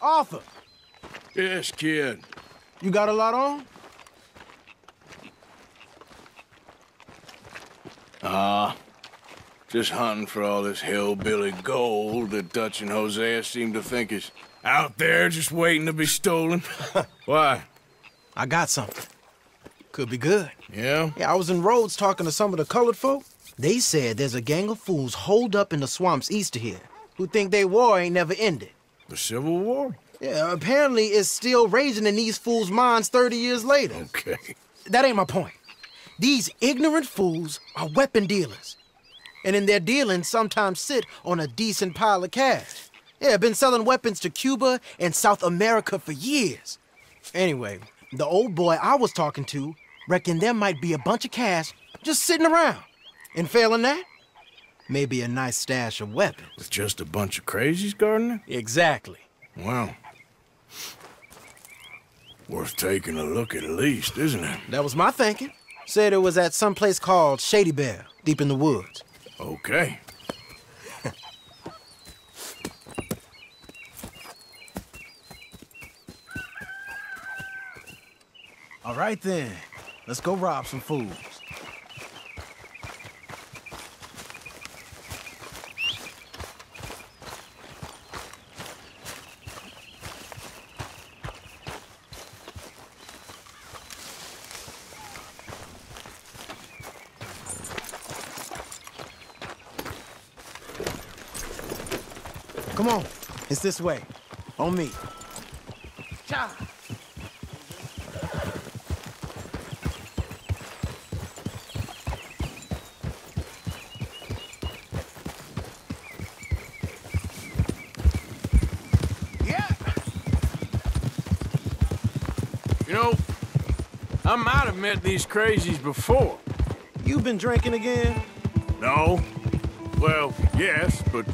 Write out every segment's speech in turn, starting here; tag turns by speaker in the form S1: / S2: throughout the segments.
S1: Arthur,
S2: Yes, kid.
S1: you got a lot on?
S2: Ah, just hunting for all this hillbilly gold that Dutch and Hosea seem to think is out there just waiting to be stolen. Why?
S1: I got something. Could be good.
S2: Yeah?
S1: Yeah, I was in Rhodes talking to some of the colored folk. They said there's a gang of fools holed up in the swamps east of here who think they war ain't never ended.
S2: The Civil War?
S1: Yeah, apparently it's still raging in these fools' minds 30 years later.
S2: Okay.
S1: That ain't my point. These ignorant fools are weapon dealers. And in their dealings, sometimes sit on a decent pile of cash. Yeah, been selling weapons to Cuba and South America for years. Anyway, the old boy I was talking to reckoned there might be a bunch of cash just sitting around. And failing that, maybe a nice stash of weapons.
S2: With just a bunch of crazies, Gardner?
S1: Exactly.
S2: Well, worth taking a look at least, isn't it?
S1: That was my thinking. Said it was at some place called Shady Belle, deep in the woods.
S2: Okay.
S1: All right then, let's go rob some fools. Come on, it's this way. On me. Cha! Yeah!
S2: You know, I might have met these crazies before.
S1: You've been drinking again?
S2: No? Well, yes, but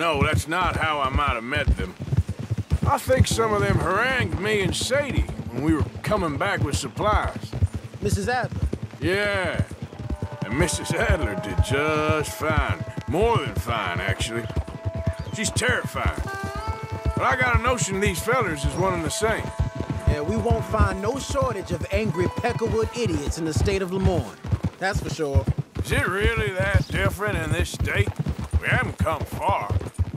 S2: no, that's not how I might have met them. I think some of them harangued me and Sadie when we were coming back with supplies.
S1: Mrs. Adler.
S2: Yeah, and Mrs. Adler did just fine. More than fine, actually. She's terrified. But I got a notion these fellers is one and the same.
S1: Yeah, we won't find no shortage of angry Peckerwood idiots in the state of Lemoyne. That's for sure.
S2: Is it really that different in this state? We haven't come far.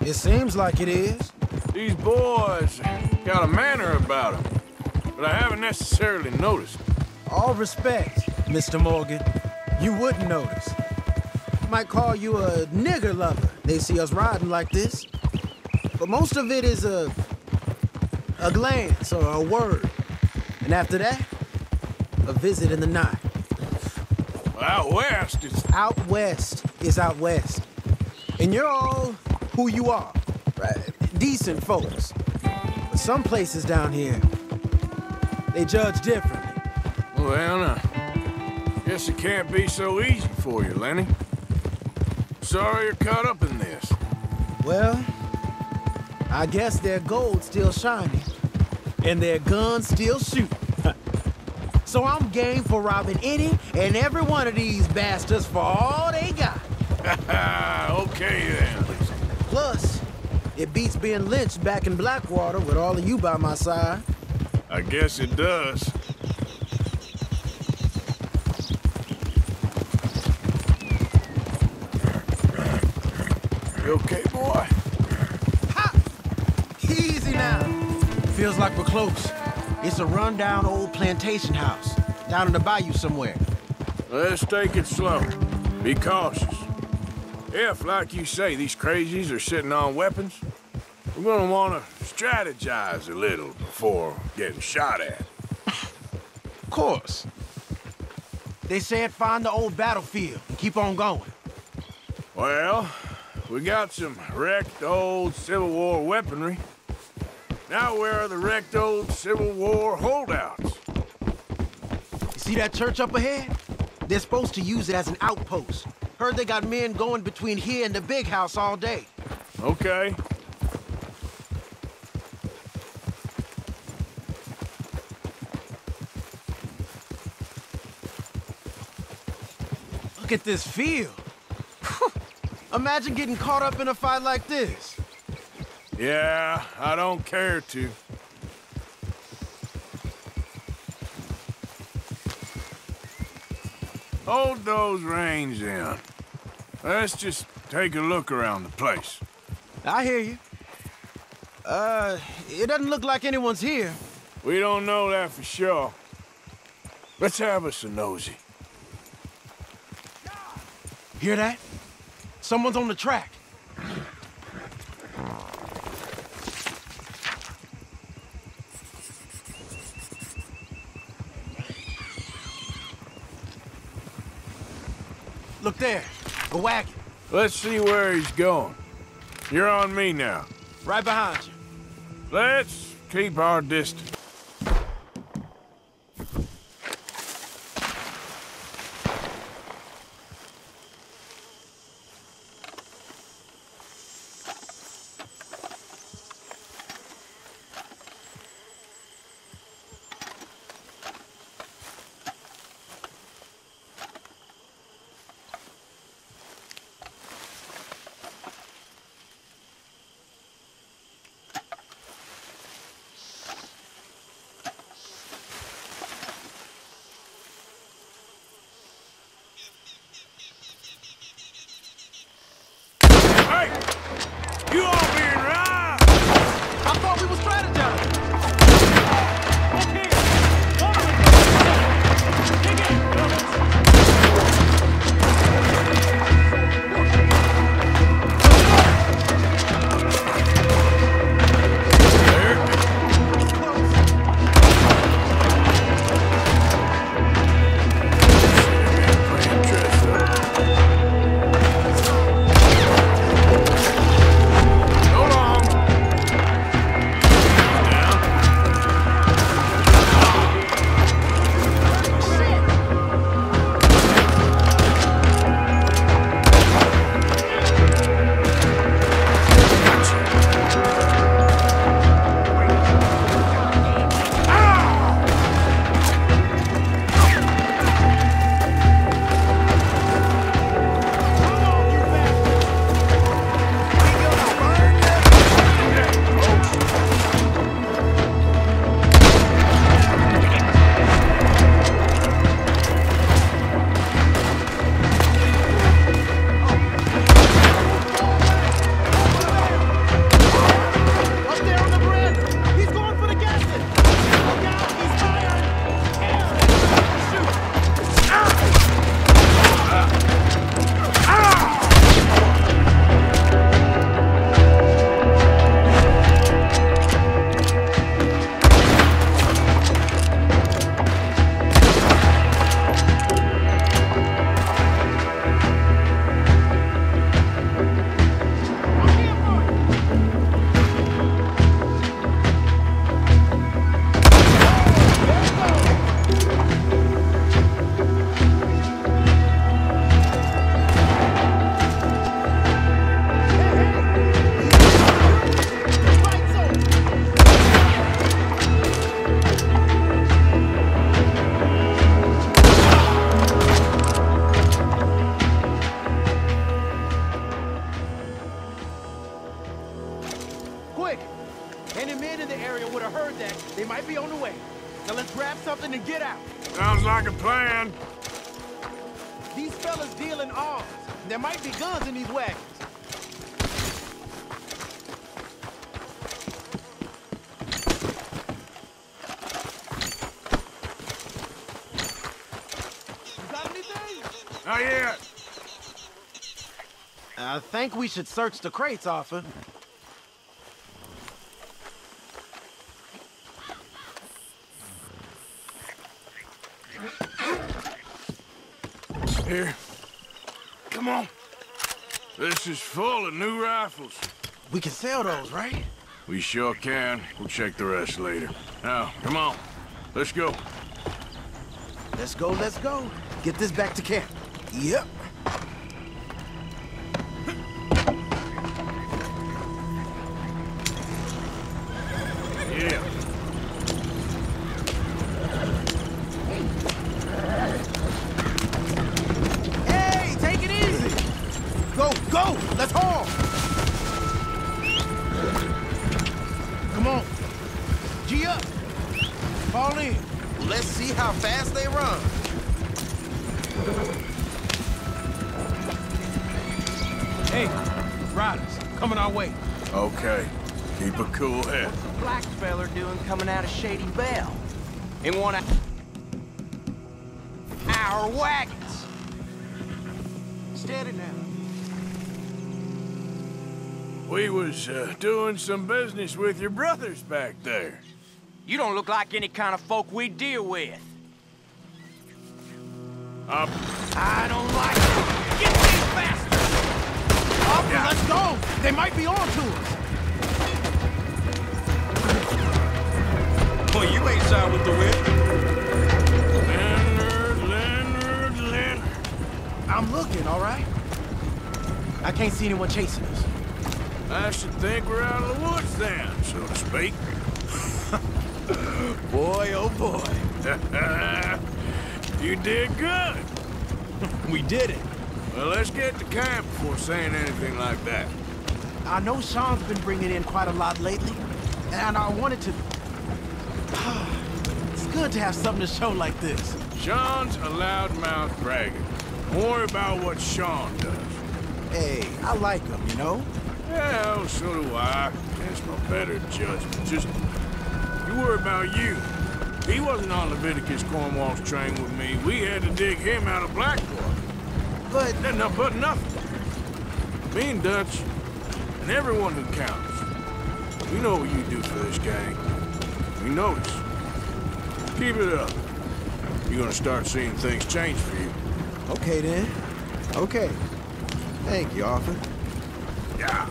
S1: It seems like it is.
S2: These boys got a manner about them, but I haven't necessarily noticed.
S1: All respect, Mr. Morgan. You wouldn't notice. Might call you a nigger lover. They see us riding like this. But most of it is a a glance or a word. And after that, a visit in the night.
S2: Out west, it's
S1: Out west is out west. And you're all who you are. Right? Decent folks. But some places down here, they judge differently.
S2: well, now, guess it can't be so easy for you, Lenny. Sorry you're caught up in this.
S1: Well, I guess their gold's still shining. And their guns still shoot. so I'm game for robbing any and every one of these bastards for all they got.
S2: okay then.
S1: Plus, it beats being lynched back in Blackwater with all of you by my side.
S2: I guess it does. You okay, boy?
S1: Easy now. Feels like we're close. It's a rundown old plantation house down in the bayou somewhere.
S2: Let's take it slow. Be cautious. If, like you say, these crazies are sitting on weapons, we're gonna wanna strategize a little before getting shot at.
S1: Of course. They said find the old battlefield and keep on going.
S2: Well, we got some wrecked old Civil War weaponry. Now where are the wrecked old Civil War holdouts?
S1: You see that church up ahead? They're supposed to use it as an outpost. Heard they got men going between here and the big house all day.
S2: Okay.
S1: Look at this field. Imagine getting caught up in a fight like this.
S2: Yeah, I don't care to. Hold those reins in. Let's just take a look around the place.
S1: I hear you. Uh, it doesn't look like anyone's here.
S2: We don't know that for sure. Let's have us a nosy.
S1: Hear that? Someone's on the track. Look there, a wagon.
S2: Let's see where he's going. You're on me now.
S1: Right behind you.
S2: Let's keep our distance.
S1: Might be guns in these wagons. You got anything?
S2: Not yet.
S1: I think we should search the crates, Arthur.
S2: Here. Come on. This is full of new rifles.
S1: We can sell those, right?
S2: We sure can. We'll check the rest later. Now, come on. Let's go.
S1: Let's go, let's go. Get this back to camp. Yep.
S2: Keep a cool.
S3: Black feller doing coming out of Shady Belle? In one of our wagons.
S1: Steady now.
S2: We was uh, doing some business with your brothers back there.
S3: You don't look like any kind of folk we deal with.
S2: Uh,
S3: I don't like it. Get these bastards!
S1: Arthur,
S2: Yeah.
S1: let's go! They might be on to us.
S4: Boy, you ain't side with the whip.
S2: Leonard, Leonard, Leonard.
S1: I'm looking, all right? I can't see anyone chasing us.
S2: I should think we're out of the woods then, so to speak.
S1: Boy, oh boy.
S2: you did good.
S1: We did it.
S2: Well, let's get to camp before saying anything like that.
S1: I know Sean's been bringing in quite a lot lately, and I wanted to... it's good to have something to show like this.
S2: Sean's a loudmouth bragger. Don't worry about what Sean does.
S1: Hey, I like him, you know?
S2: Yeah, well, so do I. It's my better judgment. Just, you worry about you. He wasn't on Leviticus Cornwall's train with me. We had to dig him out of Blackwater.
S1: But
S2: Then no, but nothing. Me and Dutch, and everyone who counts. We know what you do for this gang. We notice. Keep it up. You're gonna start seeing things change for you.
S1: Okay then. Okay. Thank you, Arthur.
S2: Yeah.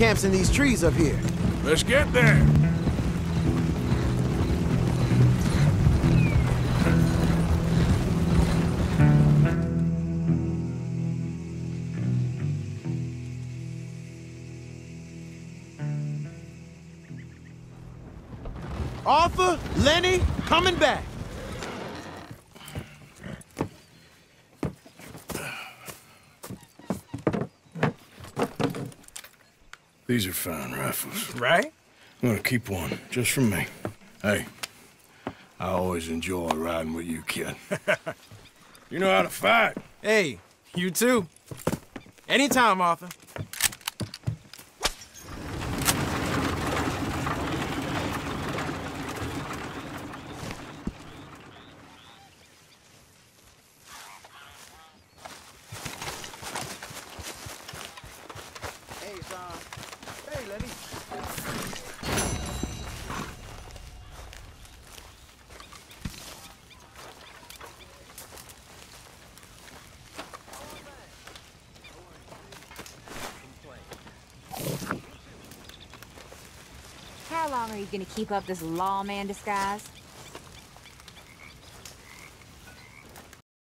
S1: Camp's in these trees up here.
S2: Let's get there.
S1: Arthur, Lenny, coming back.
S2: These are fine rifles.
S1: Right?
S2: I'm gonna keep one, just for me. Hey, I always enjoy riding with you, kid. you know how to fight.
S1: Hey, you too. Anytime, Arthur. Lenny.
S5: How long are you gonna keep up this lawman disguise?